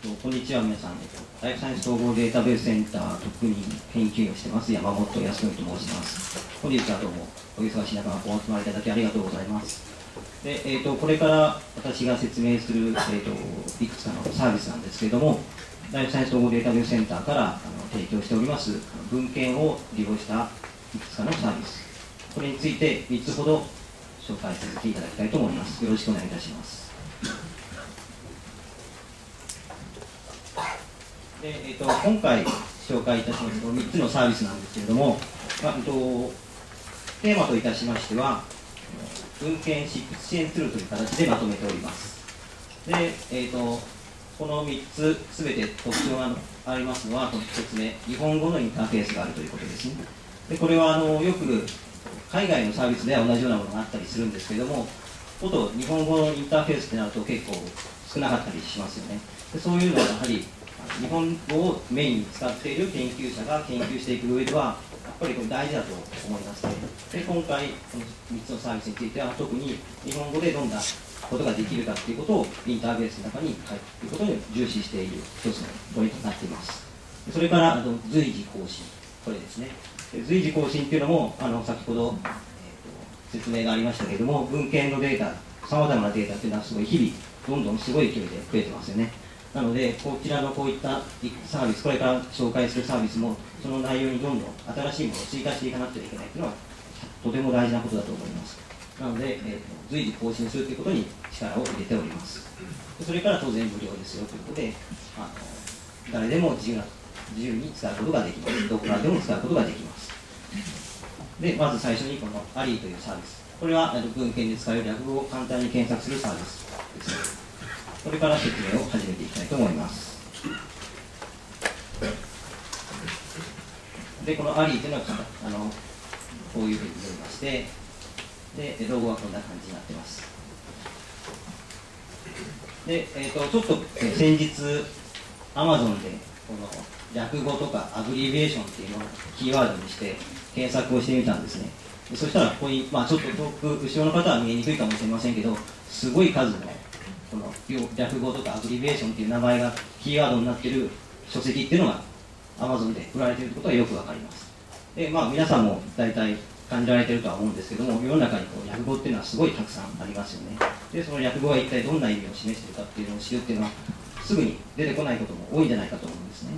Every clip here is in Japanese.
とこんにちは皆さん、ライフサイエンス統合データベースセンター特任研究員をしてます山本康則と申します。本日はどうもお忙しい中お集まりいただきありがとうございます。で、えーと、これから私が説明する、えーと、いくつかのサービスなんですけれどもライフサイエンス統合データベースセンターからあの提供しております文献を利用したいくつかのサービス。これについて3つほど紹介させていただきたいと思います。よろしくお願いいたします。で、えーと、今回紹介いたします3つのサービスなんですけれども、まあ、えーと、テーマといたしましては文献執筆支援ツールという形でまとめております。で、えーと、この3つすべて特徴がありますのは1つ目日本語のインターフェースがあるということですね。でこれはあのよく海外のサービスでは同じようなものがあったりするんですけれどもこと日本語のインターフェースってなると結構少なかったりしますよね。でそういうのはやはり日本語をメインに使っている研究者が研究していく上ではやっぱりこれ大事だと思いますで今回この3つのサービスについては特に日本語でどんなことができるかということをインターフェースの中に書くということに重視している一つのポイントになっています。それからあの随時更新これですね随時更新っていうのもあの先ほど、えーと、説明がありましたけれども文献のデータさまざまなデータっていうのはすごい日々どんどんすごい勢いで増えてますよね。なので、こちらのこういったサービス、これから紹介するサービスも、その内容にどんどん新しいものを追加していかなくてはいけないというのは、とても大事なことだと思います。なので、えーと、随時更新するということに力を入れております。それから当然無料ですよということで、あの誰でも自由な自由に使うことができます。どこからでも使うことができます。で、まず最初にこのアリーというサービス。これは文献で使える略語を簡単に検索するサービスです。これから説明を始めていきたいと思います。で、このアリーというのはあのこういうふうに読みまして、で、ロゴはこんな感じになってます。で、えーと、ちょっと、え先日、アマゾンでこの略語とかアブリベーションっていうのをキーワードにして検索をしてみたんですね。そしたらここに、まあ、ちょっと遠く後ろの方は見えにくいかもしれませんけどすごい数のこの略語とかアグリベーションっていう名前がキーワードになってる書籍っていうのが Amazon で売られていることがよくわかります。でまあ皆さんも大体感じられてるとは思うんですけども世の中にこう略語っていうのはすごいたくさんありますよね。でその略語が一体どんな意味を示してるかっていうのを知るっていうのはすぐに出てこないことも多いんじゃないかと思うんですね。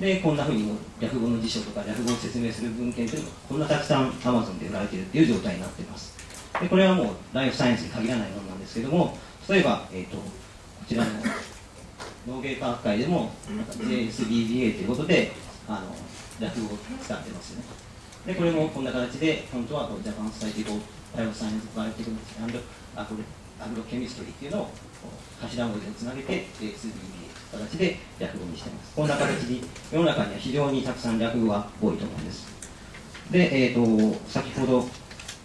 でこんなふうに略語の辞書とか略語を説明する文献というのがこんなたくさん Amazon で売られてるっていう状態になってます。でこれはもうライフサイエンスに限らないものなんですけども例えば、えーと、こちらの農芸科学会でも JSBBA ということであの略語を使ってますよね。でこれもこんな形で本当はジャパンスタイティコバイオサイエンスバイオテクノロジーアグアグロケミストリーっていうのを頭文字をつなげて JSBBA という形で略語にしています。こんな形に世の中には非常にたくさん略語が多いと思うんです。で、えーと先ほど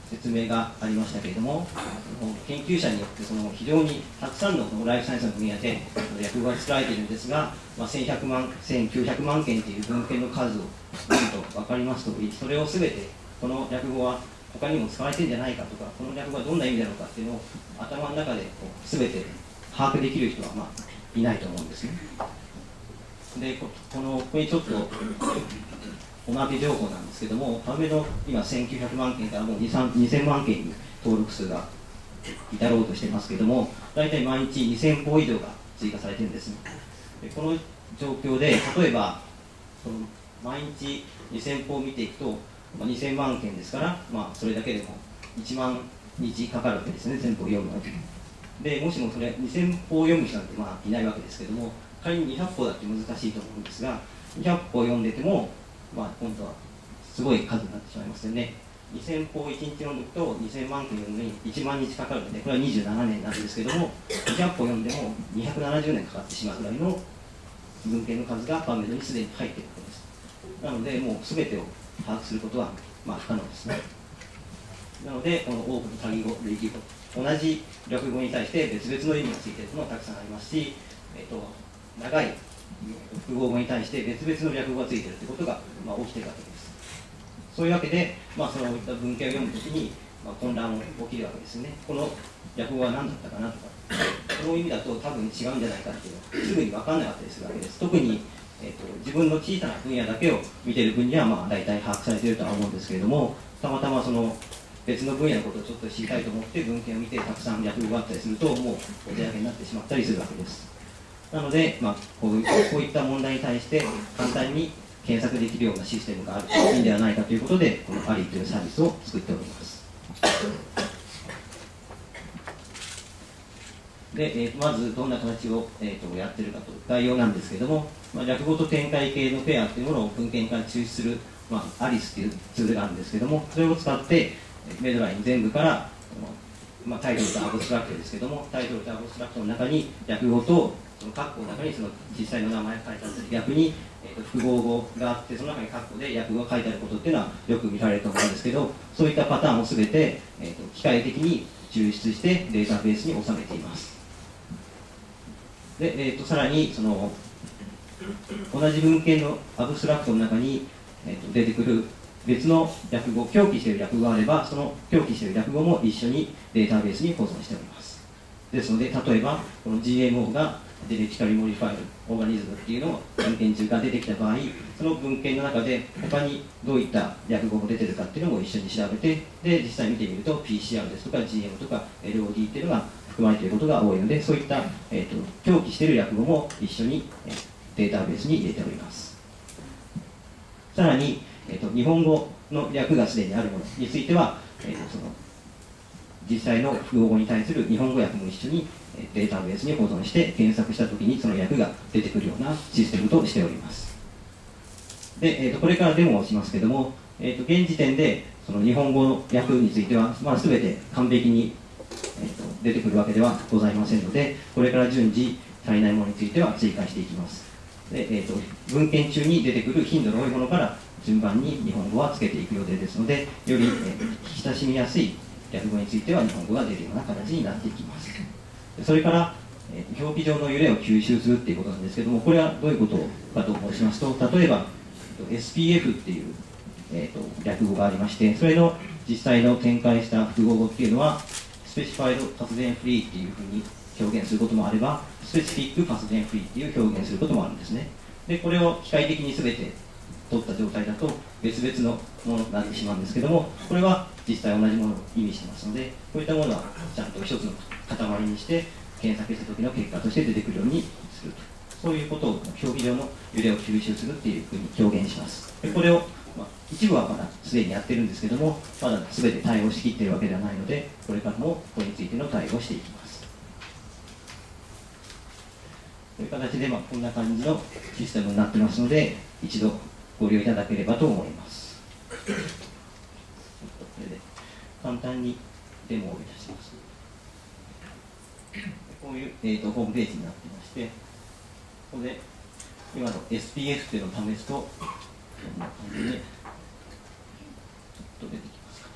説明がありましたけれども研究者によってその非常にたくさんのライフサイエンスの分野で略語が作られているんですが、まあ、1100万1900万件という文献の数を見ると分かりますとおりそれを全てこの略語は他にも使われているんじゃないかとかこの略語はどんな意味だろうかっていうのを頭の中でこう全て把握できる人はまあいないと思うんですね。でこのここにちょっとおまけ情報なんですけども、パメの今1900万件からもう2000万件に登録数が至ろうとしてますけども、大体毎日2000歩以上が追加されてるんですね。でこの状況で、例えば、その毎日2000歩を見ていくと、まあ、2000万件ですから、まあ、それだけでも1万日かかるわけですね、全部を読むのに。でもしもそれ2000歩を読む人なんてまあいないわけですけども、仮に200歩だって難しいと思うんですが、200歩読んでても、まあ、今度はすごい数になってしまいますよね。2000歩1日読んでいくと2000万件読むのに1万日かかるのでこれは27年なんですけども200歩読んでも270年かかってしまうぐらいの文献の数がパンメドにすでに入っていることですなのでもう全てを把握することはまあ不可能ですねなのでこの多くの多義語類義語同じ略語に対して別々の意味がついているのがたくさんありますし、えっと、長い複合語に対して別々の略語がついてるということが、まあ、起きているわけです。そういうわけで、まあ、そういった文献を読むときに、まあ、混乱が起きるわけですね。この略語は何だったかなとか、この意味だと多分違うんじゃないかっていうのはすぐに分かんなかったりするわけです特に、えーと、自分の小さな分野だけを見てる分にはまあ大体把握されているとは思うんですけれどもたまたまその別の分野のことをちょっと知りたいと思って文献を見てたくさん訳語があったりするともうお手上げになってしまったりするわけですなので、まあ、こうこういった問題に対して簡単に検索できるようなシステムがあるといいんではないかということでこのアリというサービスを作っております。で、えー、まずどんな形を、えーと、やってるかと概要なんですけれども、まあ、略語と展開形のペアというものを文献から抽出する、まあ、 ALICE というツールがあるんですけれどもそれを使って MEDLINE 全部からまあ、タイトルとアブストラクトですけれどもタイトルとアブストラクトの中に略語とその括弧の中にその実際の名前が書いてあったり逆に、えーと、複合語があってその中に括弧で訳語が書いてあることっていうのはよく見られると思うんですけどそういったパターンを全て、えーと機械的に抽出してデータベースに収めています。で、えーと、さらにその同じ文献のアブストラクトの中に、えーと、出てくる別の略語表記している略語があればその表記している略語も一緒にデータベースに保存しております。ですので例えばこの GMO がジェネティカリモリファイルオーガニズムっていうのを文献中が出てきた場合その文献の中で他にどういった略語が出てるかっていうのも一緒に調べてで実際見てみると PCR ですとか GM とか LOD っていうのが含まれていることが多いのでそういった、えーと、表記している略語も一緒に、データベースに入れております。さらに、えーと、日本語の略がすでにあるものについては、えーと、その実際の複合語に対する日本語訳も一緒にデータベースに保存して検索したときにその訳が出てくるようなシステムとしております。で、えー、とこれからデモをしますけども、えー、と現時点でその日本語の訳については、まあ、全て完璧にえーと、出てくるわけではございませんのでこれから順次足りないものについては追加していきます。で、えーと、文献中に出てくる頻度の多いものから順番に日本語はつけていく予定ですのでより、えー、親しみやすい略語については日本語が出るような形になっていきますそれから、えー、表記上の揺れを吸収するっていうことなんですけどもこれはどういうことかと申しますと例えば SPF っていう、えーと略語がありましてそれの実際の展開した複合語っていうのはスペシファイド発電フリーっていうふうに表現することもあれば、スペシフィック発電フリーっていう表現することもあるんですね。で、これを機械的に全て取った状態だと別々のものになってしまうんですけども、これは実際同じものを意味してますので、こういったものはちゃんと一つの塊にして検索した時の結果として出てくるようにすると。そういうことを表記上の揺れを吸収するっていうふうに表現します。でこれをまあ、一部はまだすでにやってるんですけども、まだ全て対応しきってるわけではないので、これからもここについての対応をしていきます。という形で、まあ、こんな感じのシステムになってますので、一度ご利用いただければと思います。これで簡単にデモをいたします。こういう、えーと、ホームページになってまして、ここで今の SPF というのを試すと、こんな感じで、ちょっと出てきますかね。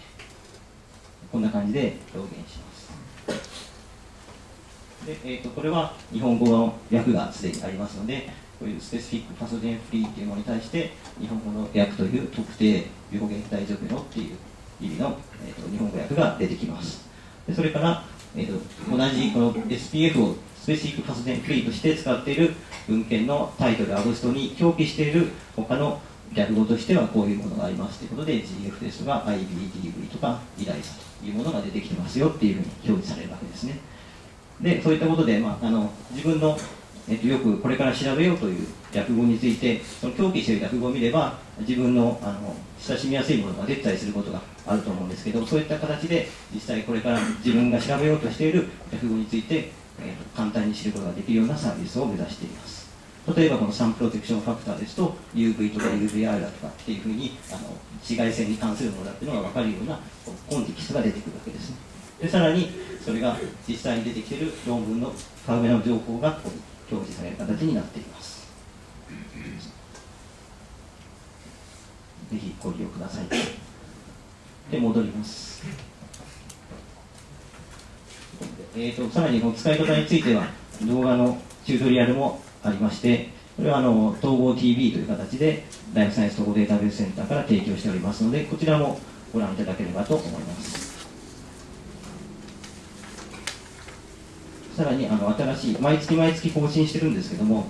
こんな感じで表現します。で、えーと、これは日本語の訳がすでにありますので、こういうスペシフィックパソデンフリーっていうものに対して、日本語の訳という特定表現大丈夫のっていう意味の、えーと、日本語訳が出てきます。でそれから、えーと、同じこの SPF をスペシフィックパソデンフリーとして使っている文献のタイトル、アブストに表記している他の略語としてはこういうものがありますということで GF ですとか IBDV とかイライザというものが出てきてますよっていうふうに表示されるわけですねでそういったことで、まあ、あの自分の、えっと、よくこれから調べようという略語についてその表記している略語を見れば自分のあの親しみやすいものが出たりすることがあると思うんですけどそういった形で実際これから自分が調べようとしている略語について、えー、簡単に知ることができるようなサービスを目指しています。例えばこのサンプロテクションファクターですと UV とか UVR だとかっていうふうにあの紫外線に関するものだっていうのが分かるようなコンテキストが出てくるわけですね。でさらにそれが実際に出てきている論文のカーメの情報がここに表示される形になっています。ぜひご利用ください。で戻ります。えーと、さらにこの使い方については動画のチュートリアルもありまして、これはあの統合 TV という形で、ライフサイエンス統合データベースセンターから提供しておりますので、こちらもご覧いただければと思います。さらにあの新しい、毎月毎月更新してるんですけども、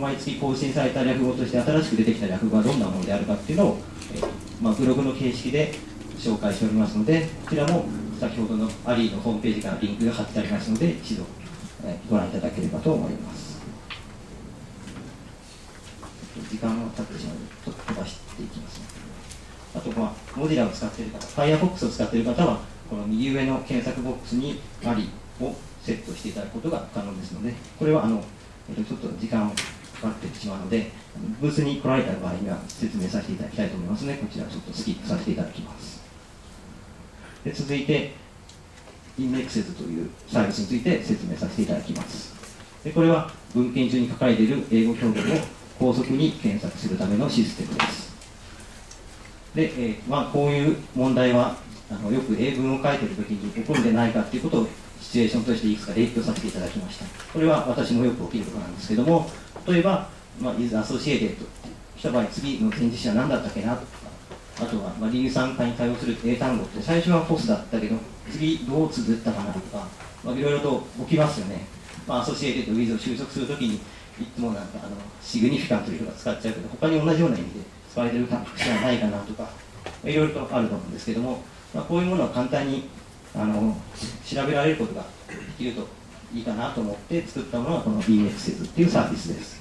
毎月更新された略語として新しく出てきた略語がどんなものであるかっていうのを、えまあ、ブログの形式で紹介しておりますので、こちらも先ほどのアリーのホームページからリンクが貼ってありますので、一度、えご覧いただければと思います。時間が経ってしまうので、ちょっと飛ばしていきます、ね、あと、まあ、モジュラを使っている方、Firefox を使っている方は、この右上の検索ボックスにアリーをセットしていただくことが可能ですので、これはあの、えっと、ちょっと時間をかかってしまうので、ブースに来られた場合には説明させていただきたいと思いますので、こちらちょっとスキップさせていただきます。で続いて、インメクセズというサービスについて説明させていただきます。でこれは文献中に書かれている英語表現を高速に検索するためのシステムです。で、えー、まあ、こういう問題はあのよく英文を書いているときに起こるんでないかということをシチュエーションとしていくつか例示をさせていただきました。これは私もよく起きることなんですけども、例えば、まあ、is associated した場合、次の前置詞は何だったっけなとか、あとは、まあ、リン酸化に対応する英単語って最初は phos だったけど、次どう綴ったかなとか、まあ、いろいろと起きますよね。まあ、 associated with を修飾するときに、いつもなんかあの significant というのが使っちゃうけど、他に同じような意味で使われてる単語はないかなとか、いろいろとあると思うんですけども、まあ、こういうものは簡単にあの調べられることができるといいかなと思って作ったものがこの BXS っていうサービスです。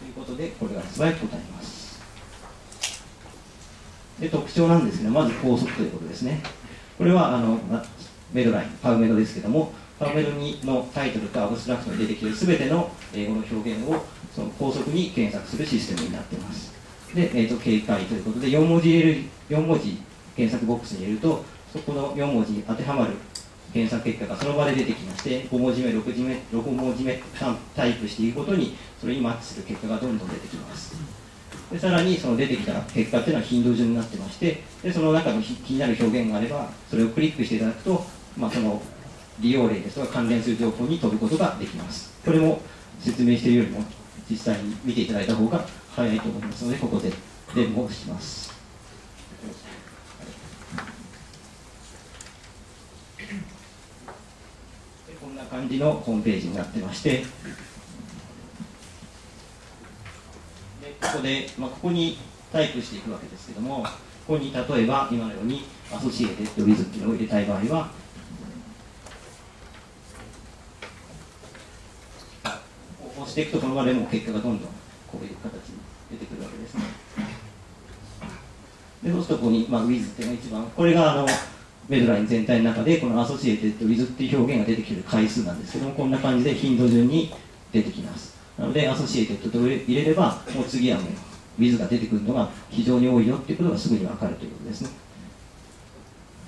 ということで、これが素早く答えます。で特徴なんですけど、まず高速ということですね。これはあのメドライン、パウメドですけども、パウメド2のタイトルとアブストラクションに出てきているすべての英語の表現をその高速に検索するシステムになっています。で、えーと、警戒ということで4文字入れる4文字検索ボックスに入れるとそこの4文字当てはまる検索結果がその場で出てきまして5文字目6文字目6文字目タイプしていくことにそれにマッチする結果がどんどん出てきます。でさらにその出てきた結果っていうのは頻度順になってましてでその中の気になる表現があればそれをクリックしていただくと、まあ、その利用例ですとか関連する情報に飛ぶことができます。これも説明しているよりも実際に見ていただいた方が早いと思いますので、ここでデモをします。こんな感じのホームページになってまして、でここで、まあ、ここにタイプしていくわけですけども、ここに例えば今のように associated with っていうのを入れたい場合は、押していくとその場でも結果がどんどんこういう形に出てくるわけですね。で、そうするとここに、まあ、with っていうのが一番、これがあの、 MEDLINE 全体の中で、このアソシエテッド with っていう表現が出てきてる回数なんですけども、こんな感じで頻度順に出てきます。なので、 associated と入れれば、もう次はもう、with が出てくるのが非常に多いよっていうことがすぐにわかるということですね。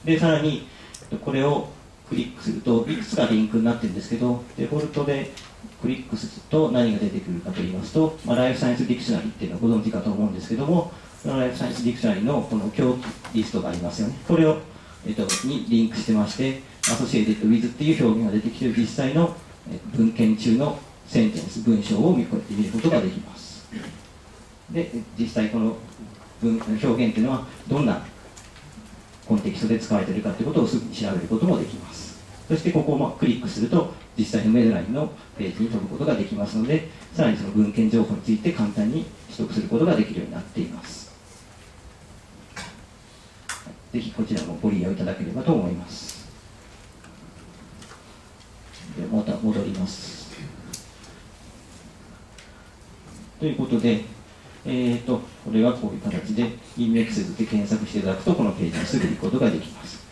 で、さらに、これをクリックすると、いくつかリンクになってるんですけど、デフォルトでクリックすると何が出てくるかと言いますと、まあ、 Life Science Dictionary っていうのはご存知かと思うんですけども、 Life Science Dictionary のこの共起リストがありますよね。これを、えっと、にリンクしてまして、 associated with っていう表現が出てきている実際の文献中のセンテンス、文章を見こて見ることができます。で、実際この文表現っていうのはどんなコンテキストで使われているかということをすぐに調べることもできます。そしてここをクリックすると、実際のメドラインのページに飛ぶことができますので、さらにその文献情報について簡単に取得することができるようになっています。ぜひこちらもご利用いただければと思います。でまた戻ります。ということで、えーと、これはこういう形で、インメックスで検索していただくと、このページにすぐ行くことができます。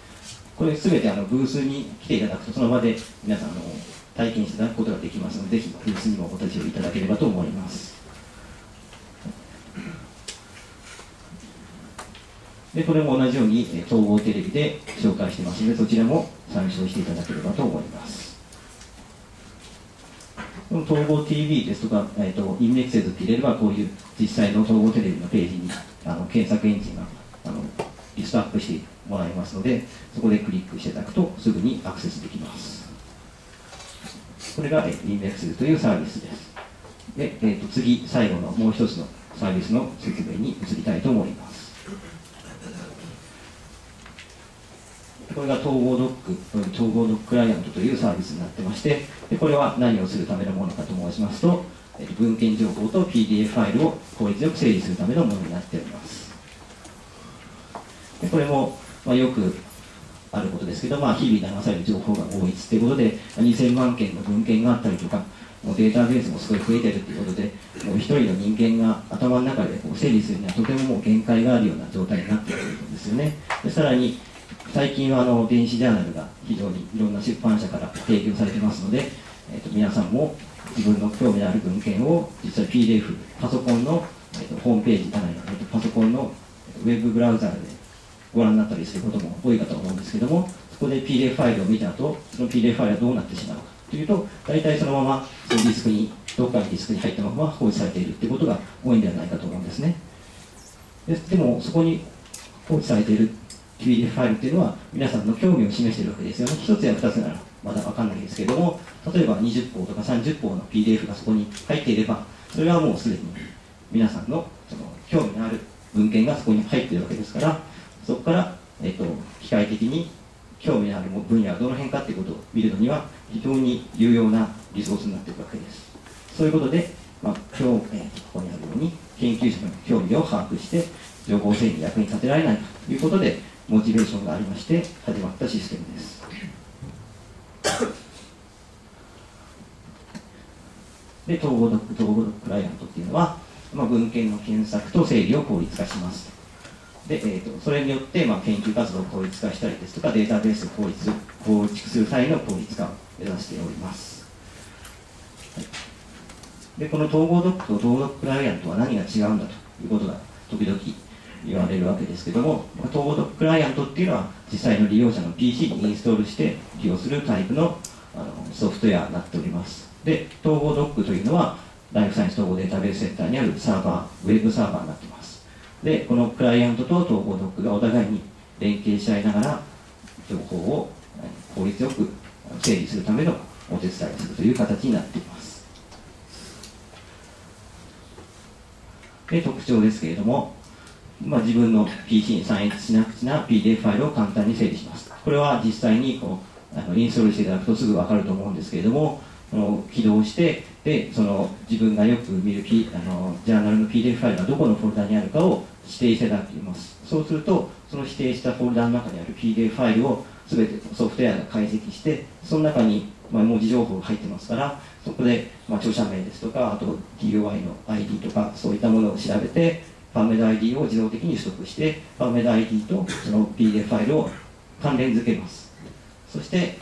これすべてあのブースに来ていただくと、その場で皆さんあの体験していただくことができますので、ぜひブースにもお立ち寄りいただければと思います。で、これも同じようにえ統合テレビで紹介してますので、そちらも参照していただければと思います。この統合 TV ですとか、えーと、インメッセージって入れれば、こういう実際の統合テレビのページにあの検索エンジンがあのリストアップしてもらいますので、そこでクリックしていただくとすぐにアクセスできます。これがインデックスというサービスです。で、えー、と次、最後のもう一つのサービスの説明に移りたいと思います。これが統合ドック、統合ドッククライアントというサービスになってまして、でこれは何をするためのものかと申しますと、文献情報と PDF ファイルを効率よく整理するためのものになっております。でこれも、まあ、よくあることですけど、まあ、日々流される情報が多いということで、2000万件の文献があったりとか、もうデータベースもすごい増えてるということで、もう一人の人間が頭の中でこう整理するにはとてももう限界があるような状態になっているんですよね。でさらに最近はあの電子ジャーナルが非常にいろんな出版社から提供されてますので、えー、と皆さんも自分の興味のある文献を実際 PDF、パソコンの、えー、とホームページじゃないの、えー、とパソコンのウェブブラウザーでご覧になったりすることも多いかと思うんですけども、そこで PDF ファイルを見た後、その PDF ファイルはどうなってしまうかというと、大体そのままそのディスクに、どっかにディスクに入ったまま放置されているということが多いんではないかと思うんですね。ででも、そこに放置されている P. D. ファイルっていうのは皆さんの興味を示してるわけですよね。1つや2つならまだ分かんないですけども、例えば20本とか30本の PDF がそこに入っていれば、それはもうすでに皆さんのその興味のある文献がそこに入っているわけですから、そこから、えっと、機械的に興味のある分野はどの辺かということを見るのには非常に有用なリソースになっているわけです。そういうことで、まあ、今日、えー、ここにあるように研究者の興味を把握して情報整理に役に立てられないということでモチベーションがありまして始まったシステムです。で、統合ドック、統合ドッククライアントっていうのは、まあ、文献の検索と整理を効率化します。で、えーと、それによって、まあ、研究活動を効率化したりですとか、データベースを効率構築する際の効率化を目指しております。はい、で、この統合ドックと統合ドッククライアントは何が違うんだということが時々言われるわけですけども、統合ドッククライアントっていうのは、実際の利用者の PC にインストールして利用するタイプのあのソフトウェアになっております。で、統合ドックというのは、ライフサイエンス統合データベースセンターにあるサーバー、ウェブサーバーになっています。でこのクライアントと統合ドックがお互いに連携し合いながら情報を効率よく整理するためのお手伝いをするという形になっていますで特徴ですけれども、まあ、自分の PC に算出しなくちな PDF ファイルを簡単に整理します。これは実際にこうあのインストールしていただくとすぐ分かると思うんですけれどもの起動してでその自分がよく見る、P、あのジャーナルの PDF ファイルがどこのフォルダにあるかを指定していただきます。そうするとその指定したフォルダの中にある PDF ファイルを全てソフトウェアが解析してその中に、まあ、文字情報が入ってますからそこで、まあ、著者名ですとかあと DOI の ID とかそういったものを調べてパーメド ID を自動的に取得してパーメド ID とその PDF ファイルを関連付けます。そして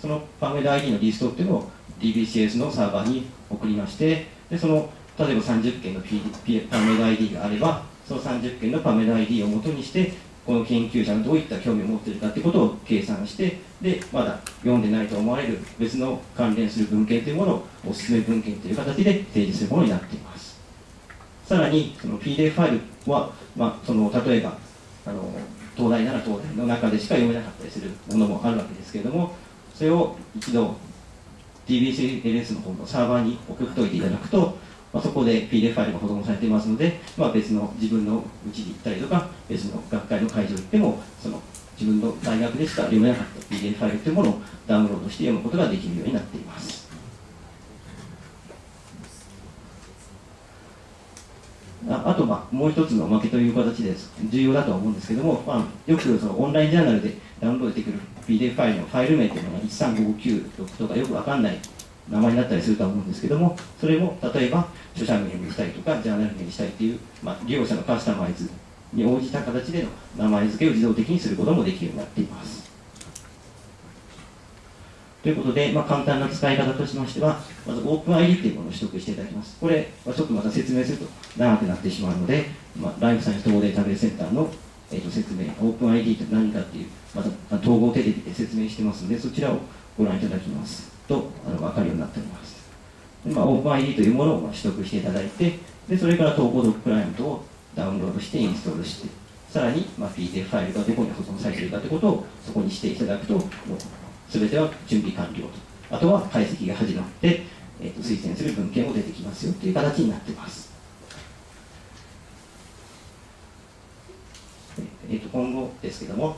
そのパーメド ID のリストっていうのを DBCS のサーバーに送りましてでその例えば30件の、P P、パーメド ID があればその30件のパーメド ID を元にしてこの研究者がどういった興味を持っているかということを計算してでまだ読んでないと思われる別の関連する文献というものをおすすめ文献という形で提示するものになっています。さらにその PDF ファイルは、まあ、その例えばあの東大なら東大の中でしか読めなかったりするものもあるわけですけれどもそれを一度 DBCLS の方のサーバーに送っておいていただくと、まあ、そこで PDF ファイルが保存されていますので、まあ、別の自分のうちに行ったりとか、別の学会の会場に行っても、その自分の大学でしか読めなかった PDF ファイルというものをダウンロードして読むことができるようになっています。ああと、まあ、もう一つのおまけという形で重要だとは思うんですけども、まあ、よくそのオンラインジャーナルでダウンロードできる PDF ファイルのファイル名というのが13596とかよくわかんない名前になったりするとは思うんですけども、それも例えば著者名にしたりとか、ジャーナル名にしたりという、まあ、利用者のカスタマイズに応じた形での名前付けを自動的にすることもできるようになっています。ということで、まあ、簡単な使い方としましては、まず OpenID というものを取得していただきます。これはちょっとまた説明すると長くなってしまうので、まあ、ライフサイエンス統合データベースセンターの、えー、と説明、OpenID って何かっていう、また統合テレビで説明してますので、そちらをご覧いただきますとあの分かるようになっております。でまあ、OpenID というものをま取得していただいて、でそれから統合ドッククライアントをダウンロードしてインストールして、さらに、まあ、PDF ファイルがどこに保存されているかということをそこにしていただくと、全ては準備完了と。あとは解析が始まって、えー、と推薦する文献も出てきますよという形になっています。えー、と今後ですけども、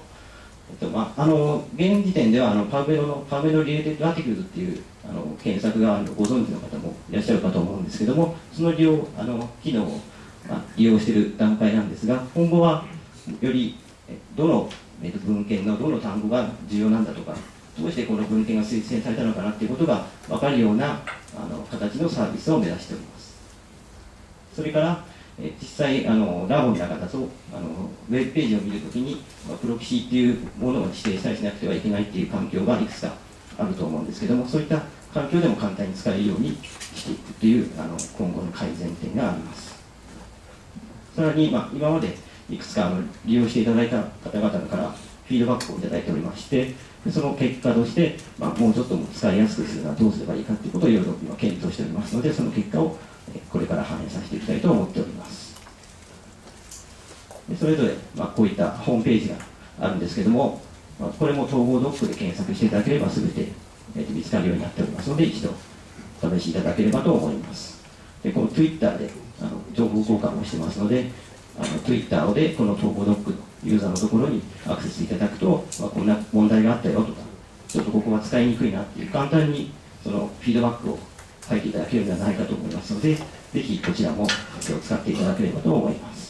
えっとまあ、あの現時点ではあの PubMed の PubMed Related Articles っていうあの検索があのご存知の方もいらっしゃるかと思うんですけどもその利用あの機能を、まあ、利用している段階なんですが今後はよりどの、えっと、文献のどの単語が重要なんだとかどうしてこの文献が推薦されたのかなっていうことが分かるようなあの形のサービスを目指しております。それからえ実際あのラボの中だとあのウェブページを見るときに、まあ、プロキシーっていうものを指定したりしなくてはいけないっていう環境がいくつかあると思うんですけどもそういった環境でも簡単に使えるようにしていくっていうあの今後の改善点があります。さらに、まあ、今までいくつかあの利用していただいた方々からフィードバックをいただいておりましてその結果として、まあ、もうちょっと使いやすくするのはどうすればいいかということをいろいろ今検討しておりますのでその結果をこれから反映させていきたいと思っております。でそれぞれ、まあ、こういったホームページがあるんですけども、まあ、これも統合ドックで検索していただければ全て、えー、見つかるようになっておりますので一度お試しいただければと思います。でこの Twitter であの情報交換もしてますのであの Twitter でこの統合ドックのユーザーのところにアクセスいただくと、まあ、こんな問題があったよとかちょっとここは使いにくいなっていう簡単にそのフィードバックを書いていただけるんではないかと思いますので、ぜひこちらも使っていただければと思います。